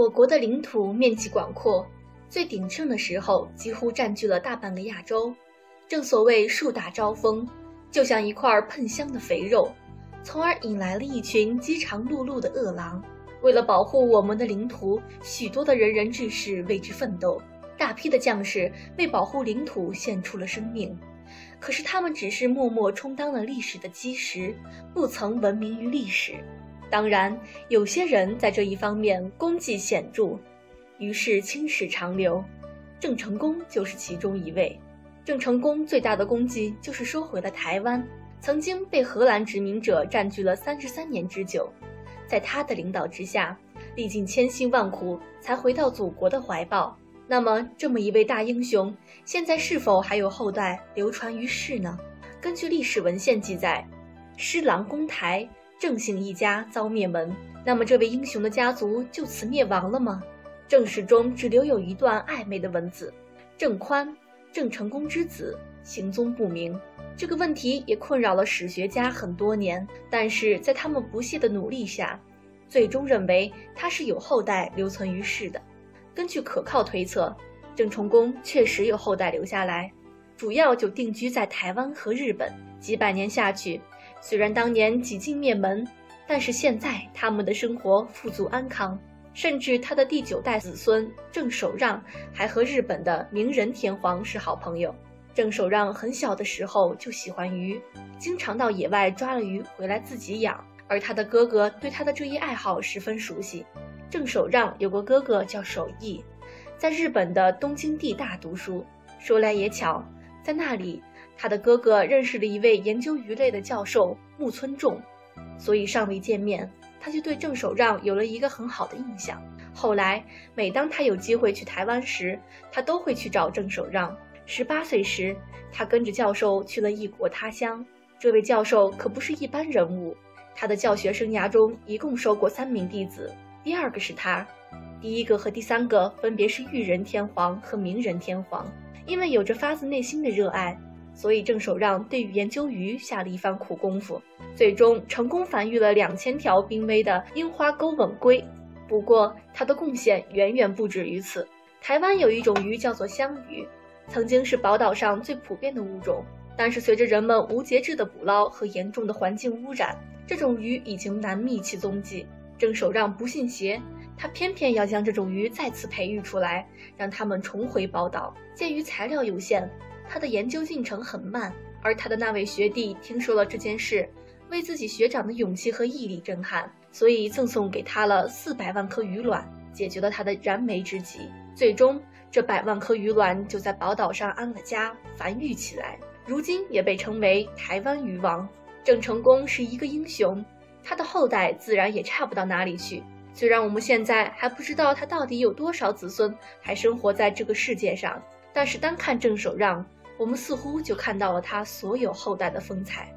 我国的领土面积广阔，最鼎盛的时候几乎占据了大半个亚洲。正所谓树大招风，就像一块喷香的肥肉，从而引来了一群饥肠辘辘的饿狼。为了保护我们的领土，许多的仁人志士为之奋斗，大批的将士为保护领土献出了生命。可是他们只是默默充当了历史的基石，不曾闻名于历史。当然，有些人在这一方面功绩显著，于是青史长留。郑成功就是其中一位。郑成功最大的功绩就是收回了台湾，曾经被荷兰殖民者占据了三十三年之久。在他的领导之下，历尽千辛万苦才回到祖国的怀抱。那么，这么一位大英雄，现在是否还有后代流传于世呢？根据历史文献记载，施琅攻台。郑姓一家遭灭门，那么这位英雄的家族就此灭亡了吗？正史中只留有一段暧昧的文字：郑宽，郑成功之子，行踪不明。这个问题也困扰了史学家很多年，但是在他们不懈的努力下，最终认为他是有后代留存于世的。根据可靠推测，郑成功确实有后代留下来，主要就定居在台湾和日本。几百年下去。虽然当年几近灭门，但是现在他们的生活富足安康，甚至他的第九代子孙郑守让还和日本的明仁天皇是好朋友。郑守让很小的时候就喜欢鱼，经常到野外抓了鱼回来自己养，而他的哥哥对他的这一爱好十分熟悉。郑守让有个哥哥叫守义，在日本的东京地大读书。说来也巧，在那里。他的哥哥认识了一位研究鱼类的教授木村重，所以尚未见面，他就对郑守让有了一个很好的印象。后来，每当他有机会去台湾时，他都会去找郑守让。十八岁时，他跟着教授去了异国他乡。这位教授可不是一般人物，他的教学生涯中一共收过三名弟子，第二个是他，第一个和第三个分别是裕仁天皇和明仁天皇。因为有着发自内心的热爱。所以郑守让对于研究鱼下了一番苦功夫，最终成功繁育了两千条濒危的樱花钩吻龟。不过他的贡献远远不止于此。台湾有一种鱼叫做香鱼，曾经是宝岛上最普遍的物种，但是随着人们无节制的捕捞和严重的环境污染，这种鱼已经难觅其踪迹。郑守让不信邪，他偏偏要将这种鱼再次培育出来，让它们重回宝岛。鉴于材料有限。他的研究进程很慢，而他的那位学弟听说了这件事，为自己学长的勇气和毅力震撼，所以赠送给他了四百万颗鱼卵，解决了他的燃眉之急。最终，这百万颗鱼卵就在宝岛上安了家，繁育起来，如今也被称为台湾鱼王。郑成功是一个英雄，他的后代自然也差不到哪里去。虽然我们现在还不知道他到底有多少子孙还生活在这个世界上，但是单看郑守让。我们似乎就看到了他所有后代的风采。